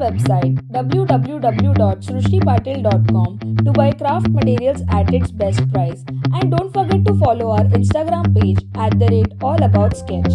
website www.srushtipatil.com to buy craft materials at its best price. And don't forget to follow our Instagram page at the rate all about sketch.